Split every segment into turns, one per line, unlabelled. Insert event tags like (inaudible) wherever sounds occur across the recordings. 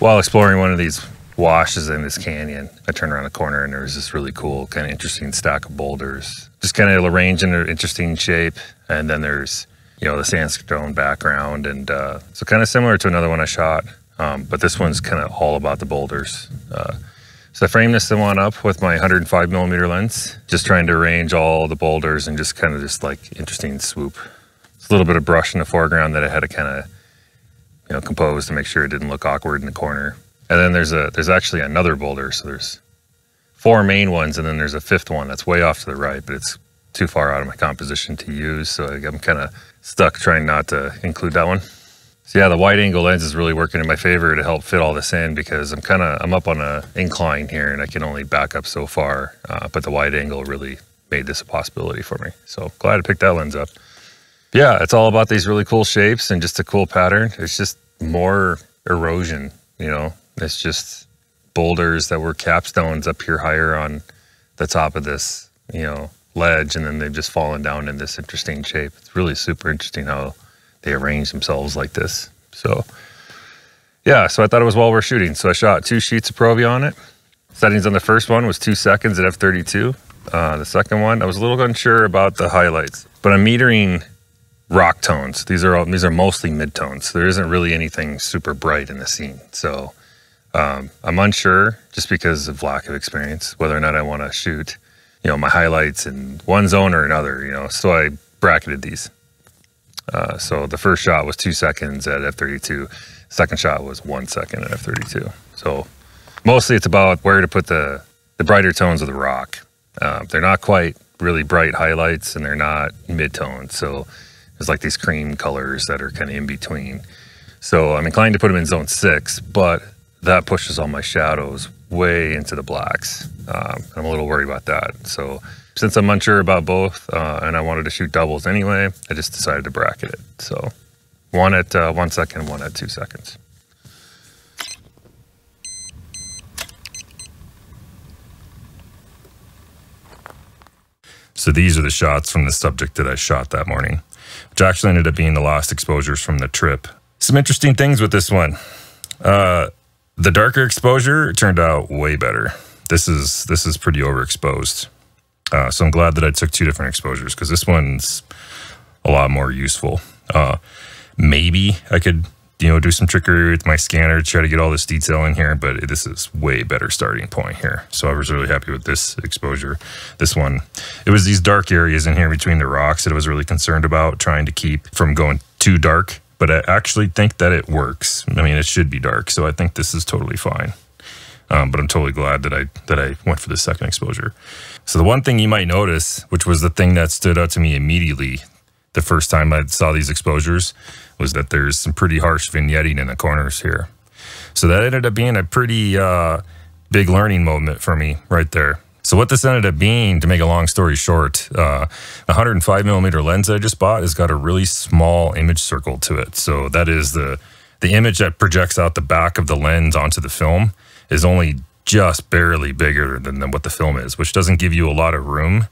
while exploring one of these washes in this canyon, I turned around a corner and there was this really cool, kind of interesting stack of boulders, just kind of arranged in an interesting shape. And then there's, you know, the sandstone background. And uh, so kind of similar to another one I shot, um, but this one's kind of all about the boulders. Uh, so I framed this one up with my 105 millimeter lens, just trying to arrange all the boulders and just kind of just like interesting swoop. It's a little bit of brush in the foreground that I had to kind of, you know, compose to make sure it didn't look awkward in the corner. And then there's a there's actually another boulder. So there's four main ones, and then there's a fifth one that's way off to the right, but it's too far out of my composition to use. So I'm kind of stuck trying not to include that one. So yeah, the wide angle lens is really working in my favor to help fit all this in because I'm kind of I'm up on a incline here and I can only back up so far. Uh, but the wide angle really made this a possibility for me. So glad I picked that lens up. Yeah, it's all about these really cool shapes and just a cool pattern. It's just more erosion, you know. It's just boulders that were capstones up here higher on the top of this, you know, ledge, and then they've just fallen down in this interesting shape. It's really super interesting how they arrange themselves like this. So yeah, so I thought it was well worth shooting. So I shot two sheets of Provia on it. Settings on the first one was two seconds at f32. Uh, the second one, I was a little unsure about the highlights, but I'm metering rock tones. These are all, these are mostly midtones. There isn't really anything super bright in the scene. So um, I'm unsure just because of lack of experience whether or not I want to shoot, you know, my highlights in one zone or another. You know, so I bracketed these. Uh, so the first shot was two seconds at f32. Second shot was one second at f32. So mostly it's about where to put the, the brighter tones of the rock. Uh, they're not quite really bright highlights and they're not mid-tones. So there's like these cream colors that are kind of in between. So I'm inclined to put them in zone six, but that pushes all my shadows way into the blacks. Um, I'm a little worried about that. So since I'm unsure about both uh, and I wanted to shoot doubles anyway, I just decided to bracket it. So one at uh, one second, one at two seconds.
So these are the shots from the subject that I shot that morning, which actually ended up being the last exposures from the trip. Some interesting things with this one. Uh, the darker exposure turned out way better. This is this is pretty overexposed. Uh, so I'm glad that I took two different exposures because this one's a lot more useful. Uh, maybe I could, you know, do some trickery with my scanner try to get all this detail in here, but this is way better starting point here. So I was really happy with this exposure. This one, it was these dark areas in here between the rocks that I was really concerned about trying to keep from going too dark. But I actually think that it works. I mean, it should be dark, so I think this is totally fine. Um, but I'm totally glad that I that I went for the second exposure. So the one thing you might notice, which was the thing that stood out to me immediately the first time I saw these exposures, was that there's some pretty harsh vignetting in the corners here. So that ended up being a pretty uh, big learning moment for me right there. So what this ended up being, to make a long story short, uh, 105 millimeter lens I just bought has got a really small image circle to it. So that is the the image that projects out the back of the lens onto the film is only just barely bigger than, than what the film is, which doesn't give you a lot of room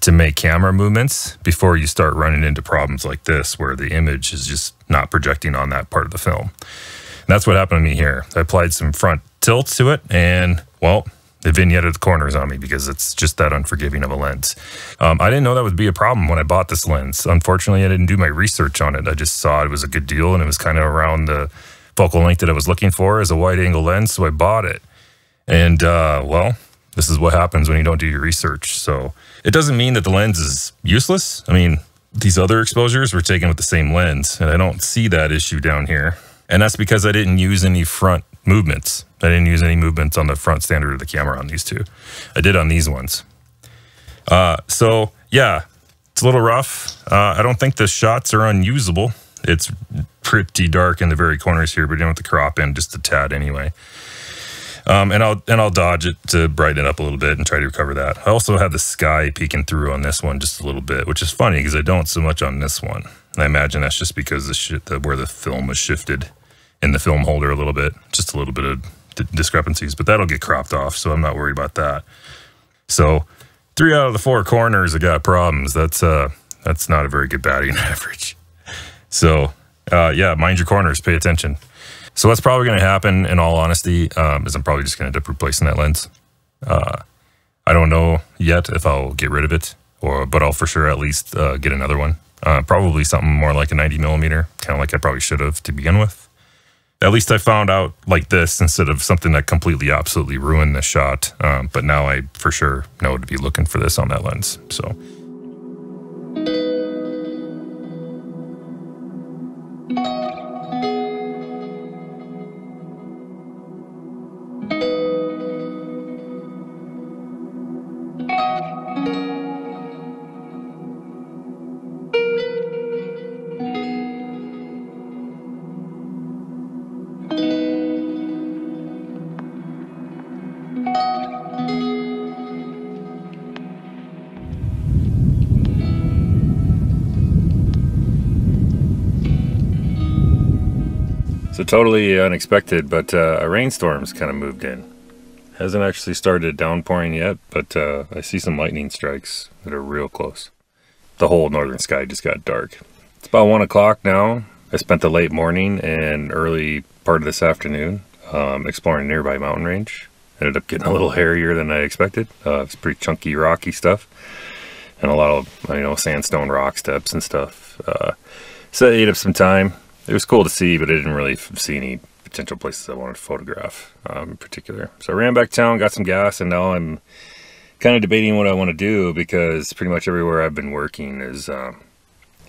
to make camera movements before you start running into problems like this, where the image is just not projecting on that part of the film. And that's what happened to me here. I applied some front tilt to it, and well, it vignetted the corners on me because it's just that unforgiving of a lens. Um, I didn't know that would be a problem when I bought this lens. Unfortunately, I didn't do my research on it. I just saw it was a good deal and it was kind of around the focal length that I was looking for as a wide angle lens, so I bought it. And uh, well, this is what happens when you don't do your research. So it doesn't mean that the lens is useless. I mean, these other exposures were taken with the same lens, and I don't see that issue down here. And that's because I didn't use any front movements. I didn't use any movements on the front standard of the camera on these two. I did on these ones. Uh, so yeah, it's a little rough. Uh, I don't think the shots are unusable. It's pretty dark in the very corners here, but you don't have crop in just a tad anyway. Um, and I'll and I'll dodge it to brighten it up a little bit and try to recover that. I also have the sky peeking through on this one just a little bit, which is funny because I don't so much on this one. I imagine that's just because the shit the, where the film was shifted in the film holder a little bit, just a little bit of discrepancies, but that'll get cropped off, so I'm not worried about that. So three out of the four corners have got problems. That's uh that's not a very good batting (laughs) average. So uh, yeah, mind your corners, pay attention. So what's probably going to happen, in all honesty, um, is I'm probably just going to end up replacing that lens. Uh, I don't know yet if I'll get rid of it, or but I'll for sure at least uh, get another one. Uh, probably something more like a 90 millimeter, kind of like I probably should have to begin with. At least I found out like this instead of something that completely, absolutely ruined the shot. Um, but now I for sure know to be looking for this on that lens. So.
So totally unexpected, but uh, a rainstorm's kind of moved in. Hasn't actually started downpouring yet, but uh, I see some lightning strikes that are real close. The whole northern sky just got dark. It's about one o'clock now. I spent the late morning and early part of this afternoon um, exploring nearby mountain range. Ended up getting a little hairier than I expected. Uh, it's pretty chunky, rocky stuff, and a lot of you know sandstone rock steps and stuff. Uh, so it ate up some time it was cool to see, but I didn't really see any potential places I wanted to photograph um, in particular. So I ran back town, got some gas, and now I'm kind of debating what I want to do because pretty much everywhere I've been working is uh,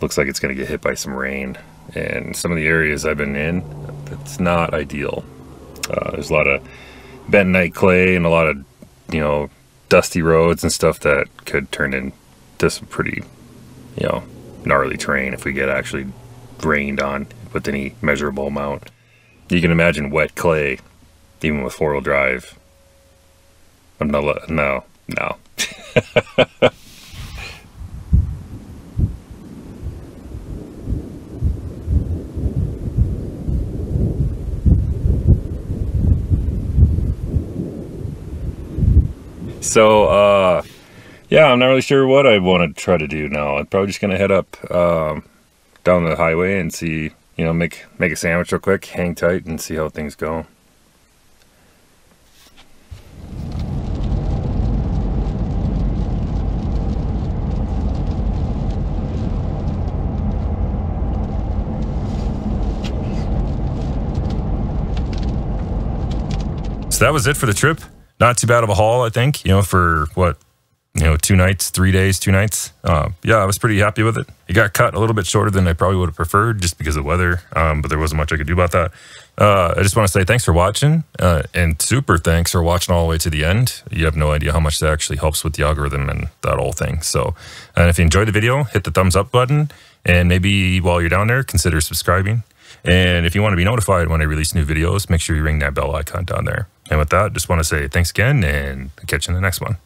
looks like it's going to get hit by some rain, and some of the areas I've been in, it's not ideal. Uh, there's a lot of bentonite clay and a lot of you know dusty roads and stuff that could turn into some pretty you know gnarly terrain if we get actually rained on with any measurable amount. You can imagine wet clay, even with four wheel drive. No, no, no. (laughs) so, uh, yeah, I'm not really sure what I want to try to do now. I'm probably just going to head up um, down the highway and see you know, make make a sandwich real quick, hang tight, and see how things go.
So that was it for the trip. Not too bad of a haul, I think. You know, for what you know, two nights, three days, two nights. Uh, yeah, I was pretty happy with it. It got cut a little bit shorter than I probably would have preferred just because of weather, um, but there wasn't much I could do about that. Uh, I just want to say thanks for watching uh, and super thanks for watching all the way to the end. You have no idea how much that actually helps with the algorithm and that whole thing. So, and if you enjoyed the video, hit the thumbs up button and maybe while you're down there, consider subscribing. And if you want to be notified when I release new videos, make sure you ring that bell icon down there. And with that, just want to say thanks again and catch you in the next one.